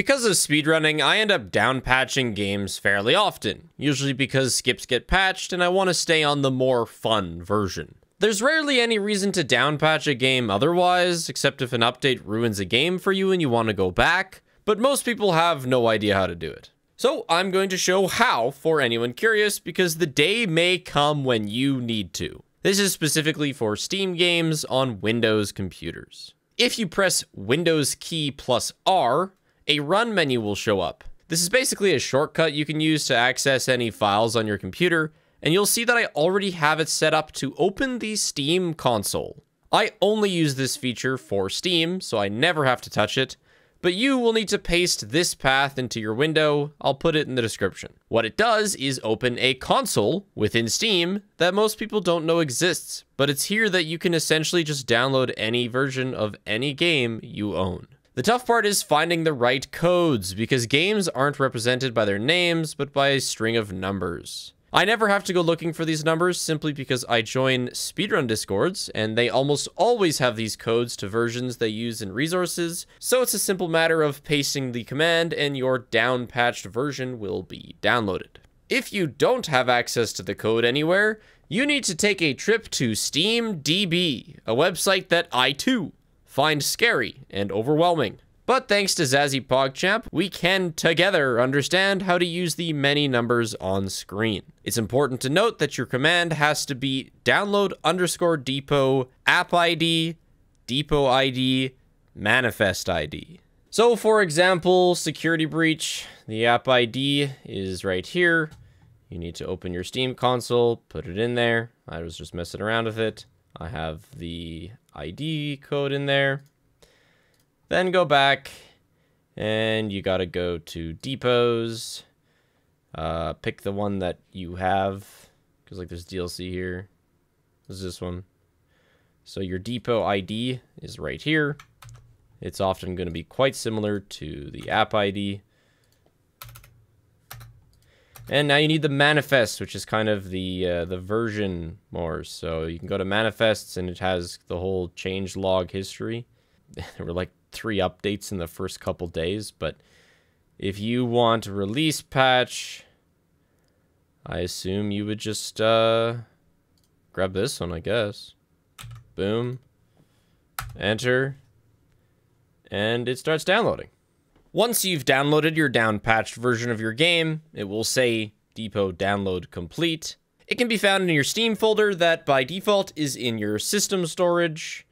Because of speedrunning, I end up downpatching games fairly often, usually because skips get patched and I want to stay on the more fun version. There's rarely any reason to downpatch a game otherwise, except if an update ruins a game for you and you want to go back, but most people have no idea how to do it. So I'm going to show how for anyone curious because the day may come when you need to. This is specifically for Steam games on Windows computers. If you press Windows key plus R, a run menu will show up. This is basically a shortcut you can use to access any files on your computer, and you'll see that I already have it set up to open the Steam console. I only use this feature for Steam, so I never have to touch it, but you will need to paste this path into your window. I'll put it in the description. What it does is open a console within Steam that most people don't know exists, but it's here that you can essentially just download any version of any game you own. The tough part is finding the right codes because games aren't represented by their names, but by a string of numbers. I never have to go looking for these numbers simply because I join speedrun discords and they almost always have these codes to versions they use in resources, so it's a simple matter of pasting the command and your down-patched version will be downloaded. If you don't have access to the code anywhere, you need to take a trip to SteamDB, a website that I too find scary and overwhelming. But thanks to Zazzy PogChamp, we can together understand how to use the many numbers on screen. It's important to note that your command has to be download underscore depot app ID, depot ID, manifest ID. So for example, security breach, the app ID is right here. You need to open your Steam console, put it in there. I was just messing around with it. I have the ID code in there. Then go back and you got to go to depots. Uh, pick the one that you have because like there's DLC here. This is this one. So your depot ID is right here. It's often going to be quite similar to the app ID. And now you need the manifest, which is kind of the uh, the version more. So you can go to manifests and it has the whole change log history. there were like three updates in the first couple days, but if you want release patch, I assume you would just uh, grab this one, I guess. Boom. Enter. And it starts downloading. Once you've downloaded your down-patched version of your game, it will say Depot Download Complete. It can be found in your Steam folder that by default is in your system storage.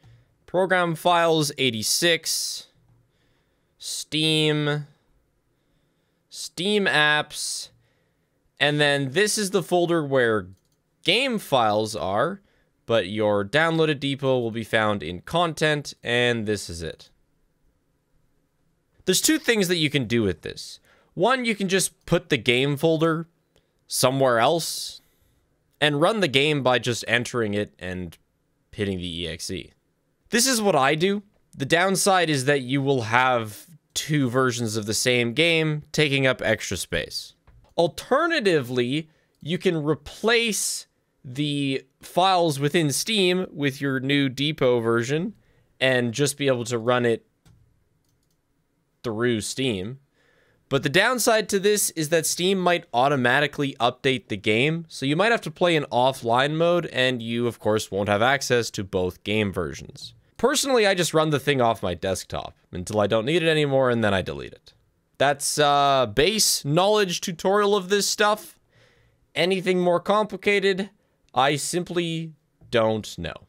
Program files 86, Steam, Steam apps, and then this is the folder where game files are, but your downloaded depot will be found in content, and this is it. There's two things that you can do with this. One, you can just put the game folder somewhere else and run the game by just entering it and hitting the exe. This is what I do. The downside is that you will have two versions of the same game taking up extra space. Alternatively, you can replace the files within Steam with your new depot version and just be able to run it through Steam. But the downside to this is that Steam might automatically update the game, so you might have to play in offline mode, and you, of course, won't have access to both game versions. Personally, I just run the thing off my desktop until I don't need it anymore and then I delete it. That's uh, base knowledge tutorial of this stuff. Anything more complicated, I simply don't know.